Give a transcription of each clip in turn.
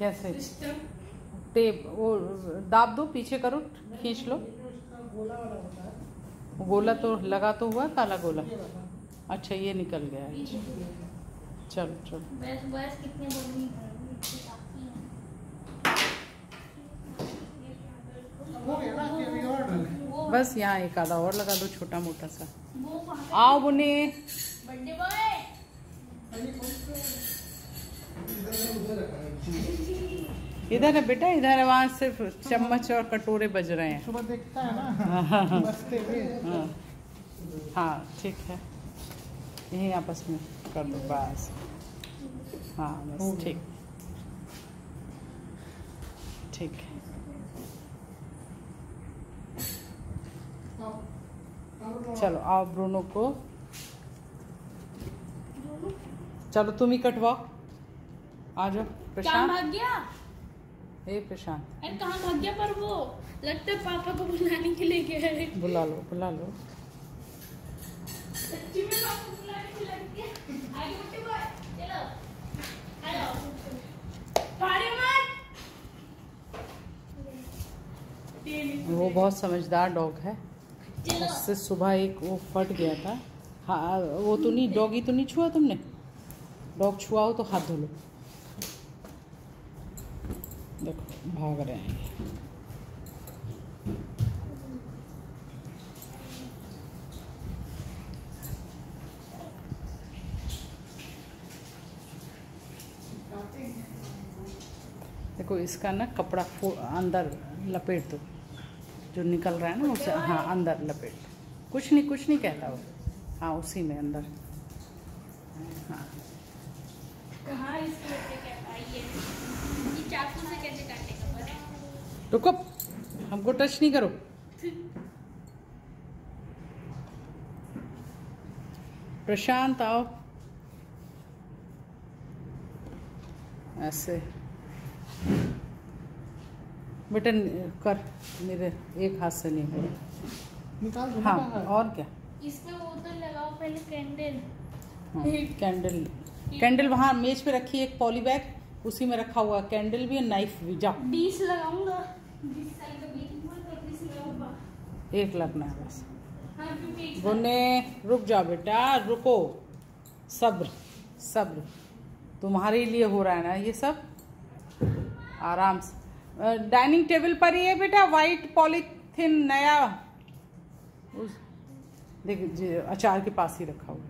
कैसे? System. Tape वो दाब दो पीछे करो खींच लो। गोला वाला होता है गोला तो लगा तो हुआ काला गोला? अच्छा ये निकल गया है। चलो चलो। बस बस यहाँ एक आधा और लगा दो छोटा मोटा सा। आओ बुने बर्थडे बॉय। इधर है बेटा इधर है वहाँ सिर्फ़ चम्मच और कटोरे बज रहे हैं। सुबह देखता है ना। हाँ। हाँ। हाँ। ठीक है। यही आपस में कर दो बस। हाँ बस ठीक। ठीक है। चलो आओ ब्रूनो को। चलो तुम ही कटवाओ। आ जाओ। प्रशांत? भाग गया? ए प्रशांत। अरे कहाँ भाग गया पर वो? लगता है पापा को बुलाने के लिए गया है। बुला लो बुला लो। सच्ची में पापा को बुलाने के लिए गया? आगे बर्थडे बॉय चलो। हेलो। पारी मत। वो बहुत समझदार डॉग है। उससे सुबह एक वो फट गया था। हाँ वो तो नहीं डॉगी तो नहीं छुआ तुमने? डॉग छुआ हो तो हाथ धो लो। देखो, भाग रहे हैं। देखो, इसका ना कपड़ा अंदर लपेट दो। जो निकल रहा है ना, उसे हाँ अंदर लपेट कुछ नहीं कुछ नहीं कहता वो। हाँ उसी में अंदर। हाँ। रुको हमको टच नहीं करो। प्रशांत आओ। ऐसे। बटन कर मेरे एक हाथ से नहीं हो निकाल हाँ और क्या? इसमें वो तो लगाओ पहले कैंडल हाँ, कैंडल कैंडल वहाँ मेज पे रखी है एक पॉली बैग उसी में रखा हुआ कैंडल भी है नाइफ भी जाओ बीस लगाऊँगा। बीस लगाऊँगा। एक लगना है बस। हाँ बोने रुक जाओ बेटा रुको। सब्र सब्र। तुम्हारे लिए हो रहा है ना ये सब? आराम से। डाइनिंग टेबल पर ही है बेटा वाइट पॉलीथिन नया। उस देख अचार के पास ही रखा हुआ।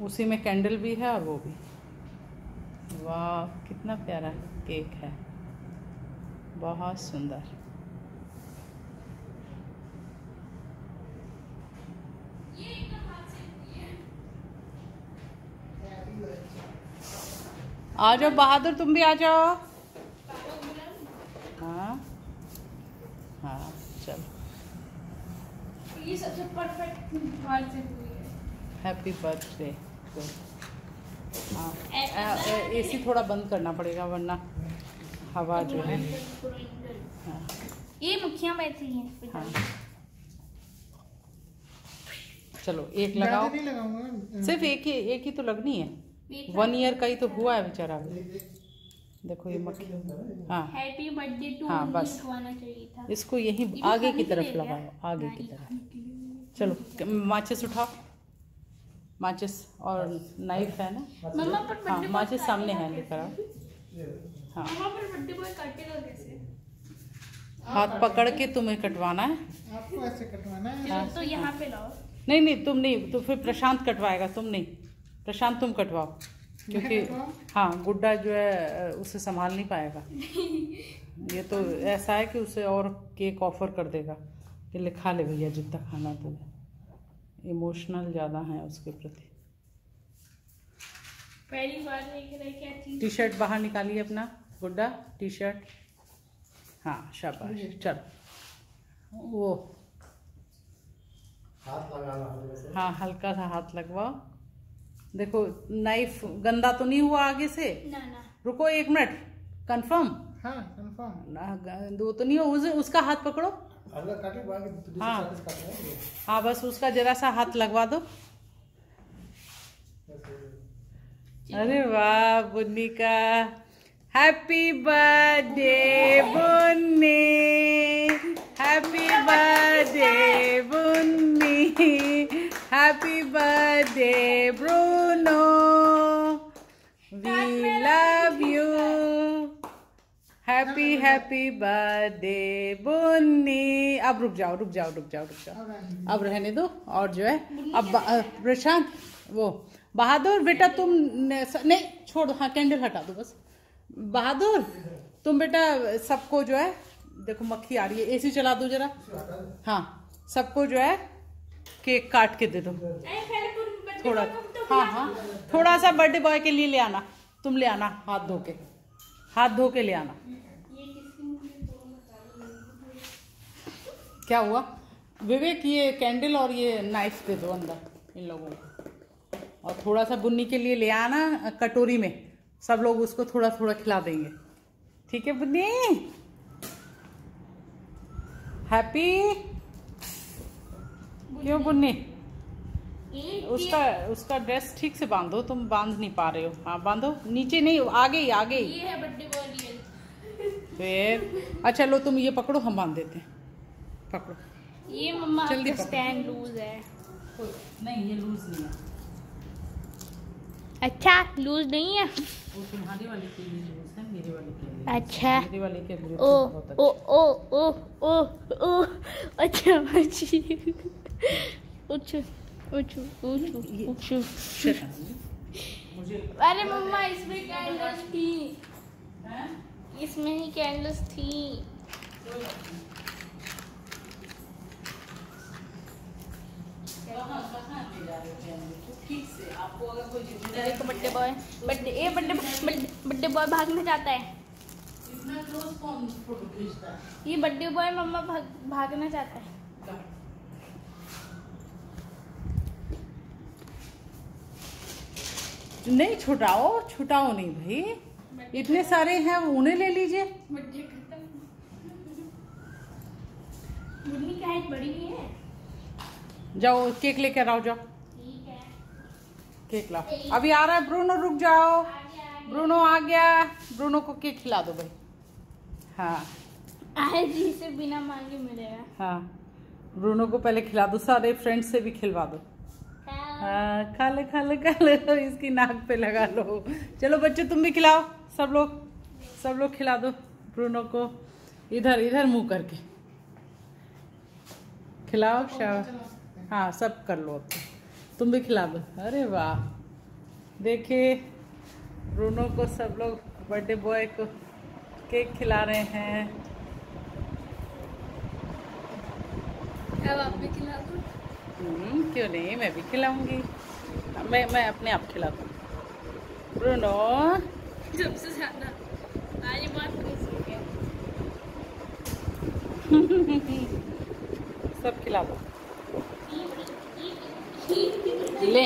उसी में कैंडल भी है और वो भी। वाह कितना प्यारा केक है। बहुत सुंदर। आ जाओ बहादुर तुम भी आ जाओ? हाँ। हाँ चलो। ये सबसे परफेक्ट है। हैप्पी बर्थडे हाँ Happy ए सी थोड़ा बंद करना पड़ेगा वरना हवा जो है। हाँ ये मुखिया बैठी हैं हाँ। चलो एक लगाओ। सिर्फ़ एक ही एक ही तो लगनी है। वन ईयर का ही तो हुआ है बेचारा। देखो ये मक्खी। हाँ। हैप्पी बर्थडे टू हाँ, बस। लिखवाना चाहिए था। इसको यही आगे की तरफ़ लगाओ आगे की तरफ़। चलो माचिस उठाओ। माचिस और नाइफ है ना? मम्मा पर हाँ माचिस सामने है लेकर आओ हाँ। हाथ पकड़ के तुम्हें कटवाना है? आपको ऐसे कटवाना है? हाँ। तो यहाँ पे लाओ। नहीं नहीं तुम नहीं तो फिर प्रशांत कटवाएगा तुम नहीं। प्रशांत तुम कटवाओ। क्योंकि हाँ गुड्डा जो है उसे संभाल नहीं पाएगा। ये तो ऐसा है कि उसे और केक ऑफ़र कर देगा कि ले खा ले भैया जितना खाना तुम्हें इमोशनल ज़्यादा है उसके प्रति। पहली बार देख रहे क्या टी शर्ट बाहर निकालिए अपना गुड्डा टी शर्ट हाँ शाबाश चलो। वो। हाथ लगाना हाँ हल्का सा हाथ लगवाओ। देखो नाइफ गंदा तो नहीं हुआ आगे से? ना ना। रुको एक मिनट कंफर्म हाँ कंफर्म वो तो नहीं हो उस, उसका हाथ पकड़ो। हाँ। है हाँ बस उसका जरा सा हाथ लगवा दो। अरे वाह बुन्नी का। Happy birthday Bunny. Happy birthday Bunny. Happy birthday Bruno. We love you happy happy birthday Bunny अब रुक जाओ रुक जाओ रुक जाओ रुक जाओ। अब रहने दो और जो है अब प्रशांत वो बहादुर बेटा तुम नहीं छोड़ हाँ कैंडल हटा दो बस। बहादुर तुम बेटा सबको जो है देखो मक्खी आ रही है एसी चला दो जरा। हाँ सबको जो है केक काट के दे दो। थोड़ा तो हाँ हाँ थोड़ा सा बर्थडे बॉय के लिए ले आना तुम ले आना हाथ धो के। हाथ धो के ले आना। क्या हुआ? विवेक, ये कैंडल और ये नाइफ दे दो अंदर इन लोगों को। और थोड़ा सा बुन्नी के लिए ले आना कटोरी में। सब लोग उसको थोड़ा थोड़ा खिला देंगे। ठीक है बुन्नी? हैप्पी क्यों बुन्नी? उसका उसका ड्रेस ठीक से बांधो तुम बाँध नहीं पा रहे हो। हाँ बांधो। नीचे नहीं आगे ही आगे ही। ये है फिर अच्छा लो तुम ये पकड़ो हम बाँध देते हैं। पकड़ो। ये मम्मा जल्दी स्टैंड लूज है। नहीं ये लूज नहीं है। अच्छा लूज नहीं है? वो तुम्हारी वाली के लिए लूज है मेरी वाली के लिए। अच्छा। मेरी वाली के लिए ओ ओ अच्छा। ओ ओ ओ ओ अच्छा अच्छी उछ उछ उछ उछ Shut up. मुझे अरे मम्मा इसमें कैंडल्स थी। इसमें ही कैंडल्स थी। देखो बर्थडे बॉय बर्थडे ये बर्थडे बर्थडे बॉय भागना चाहता है। इतना क्लोज कौन फ़ोटो खींचता है? ये बर्थडे बॉय मम्मा भागना चाहता है। नहीं छुटाओ छुटाओ नहीं भाई। इतने सारे हैं उन्हें ले लीजिए। है? जाओ केक लेकर आओ जाओ। ठीक है। केक लाओ। अभी आ रहा है ब्रूनो रुक जाओ। ब्रूनो आ गया। ब्रूनो को केक खिला दो भाई। हाँ। जी से बिना मांगे मिलेगा। हाँ। ब्रूनो को पहले खिला दो सारे फ्रेंड्स से भी खिलवा दो। खा ले खा ले खा ले इसकी नाक पे लगा लो। चलो बच्चे, तुम भी खिलाओ। सब लोग सब लोग खिला दो ब्रूनो को। इधर इधर मुँह करके। खिलाओ शाबाश हाँ सब कर लो अब। तुम भी खिला दो। अरे वाह। देखिए, ब्रूनो को सब लोग, बर्थडे बॉय को केक खिला रहे हैं। अब आप भी खिला दो। क्यों नहीं? मैं भी खिलाऊँगी। मैं मैं अपने आप खिला दूँ ब्रूनो सबसे ज़्यादा आज खुश हो। गया सब खिला दो। ले।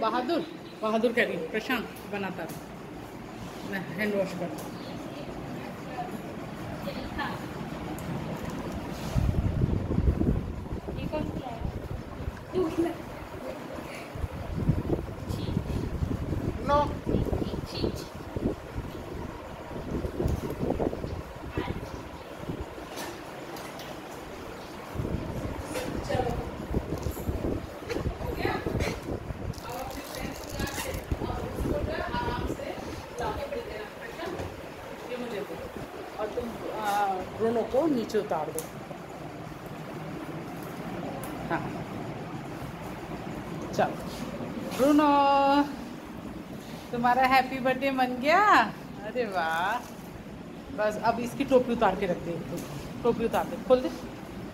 बहादुर बहादुर करी प्रशांत बनाता। मैं हैंड वॉश कर ये कौन खिलाया तू खिला नो चीज़ ये मुझे दो और तुम आ, ब्रूनो को नीचे उतार दो हाँ चलो ब्रूनो तुम्हारा हैप्पी बर्थडे मन गया? अरे वाह। बस अब इसकी टोपी उतार के रख दे। टोपी उतार दे। खोल दे।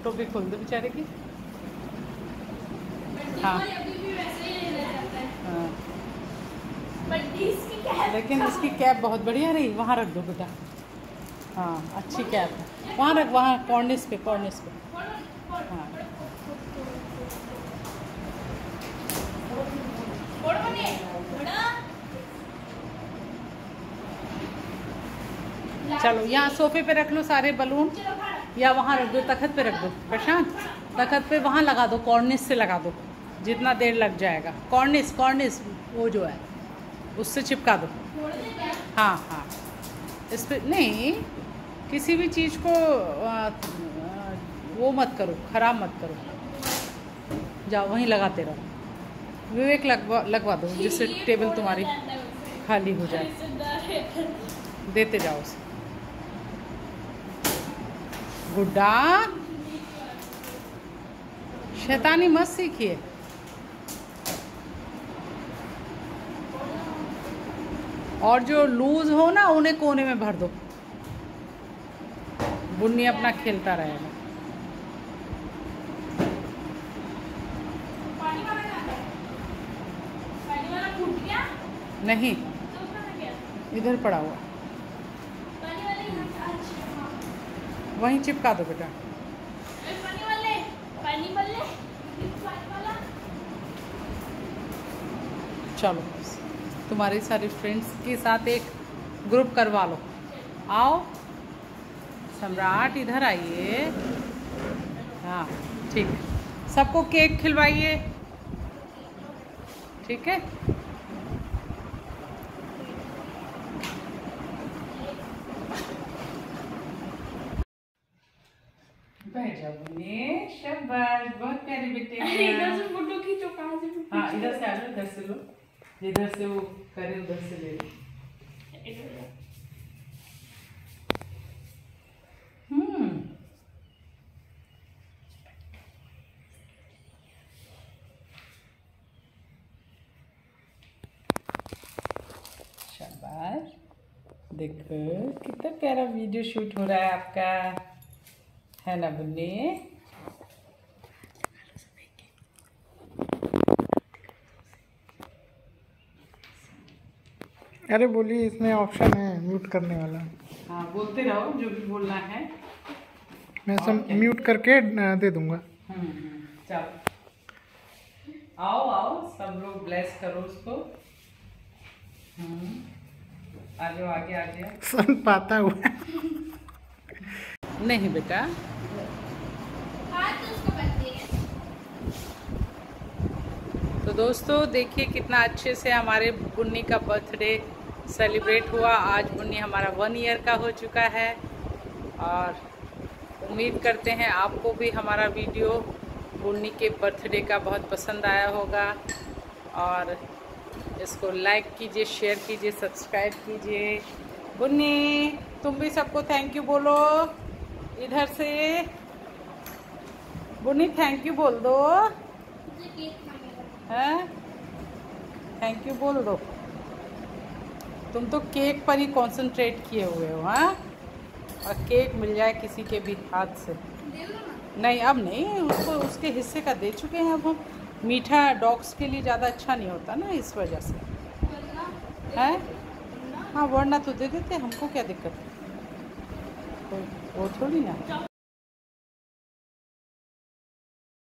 टोपी खोल दे बेचारे की। हाँ। ही इसकी लेकिन इसकी कैप बहुत बढ़िया रही। वहाँ रख दो बेटा। हाँ अच्छी कैप है। वहाँ रख वहाँ कॉर्निस पे कॉर्निस पे। हाँ। बड़ा चलो, यहाँ सोफे पे रख लो सारे बलून, या वहाँ रख दो, तखत पे रख दो। प्रशांत, तखत पे वहाँ लगा दो, कॉर्निस से लगा दो। जितना देर लग जाएगा। कॉर्निस कॉर्निस, वो जो है, उससे चिपका दो। हाँ हाँ। इस पे, नहीं, किसी भी चीज़ को वो मत करो, खराब मत करो। जाओ, वहीं लगाते रहो। विवेक लगवा लगवा दो, जिससे टेबल तुम्हारी खाली हो जाए। देते जाओ उसे। गुड्डा। शैतानी मत सीखिए। और जो लूज हो ना उन्हें कोने में भर दो। बुन्नी अपना खेलता रहेगा। नहीं। तो इधर पड़ा हुआ पानी वाले यहाँ था। अच्छा, हाँ। वहीं चिपका दो बेटा। ए, पानी वाले पानी वाले पानी वाला। चलो तुम्हारे सारे फ्रेंड्स के साथ एक ग्रुप करवा लो। आओ सम्राट इधर आइए। हाँ ठीक सबको केक खिलवाइए। ठीक है? जाओ शाबाश बहुत प्यारी बेटे इधर से फ़ोटो खींचो कहाँ से हाँ इधर से आ लो इधर से लो। जिधर से वो करे उधर से ले लो। हम्म। शाबाश देखो कितना प्यारा वीडियो शूट हो रहा है आपका। है ना बुन्नी अरे बोलिए इसमें ऑप्शन है म्यूट करने वाला। हाँ बोलते रहो जो भी बोलना है। मैं सब म्यूट करके दे दूँगा। हम्म, हम्म, चलो। आओ आओ सब लोग ब्लेस करो उसको। हम्म, आ जाओ आगे। आ जाओ सन पाता हुआ नहीं बेटा हाथ तो उसको बनते हैं तो दोस्तों, देखिए कितना अच्छे से हमारे बुन्नी का बर्थडे सेलिब्रेट हुआ। आज बुन्नी हमारा वन ईयर का हो चुका है और उम्मीद करते हैं आपको भी हमारा वीडियो बुन्नी के बर्थडे का बहुत पसंद आया होगा। और इसको लाइक कीजिए शेयर कीजिए सब्सक्राइब कीजिए। बुन्नी, तुम भी सबको थैंक यू बोलो। इधर से। बुन्नी थैंक यू बोल दो। हैं? थैंक यू बोल दो। तुम तो केक पर ही कंसंट्रेट किए हुए हो हाँ? और केक मिल जाए किसी के भी हाथ से। नहीं, अब नहीं, उसको, उसके हिस्से का दे चुके हैं अब हम। मीठा डॉग्स के लिए ज़्यादा अच्छा नहीं होता ना इस वजह से। है? हाँ वरना तो दे देते, हमको क्या दिक्कत? है वो थोड़ी ना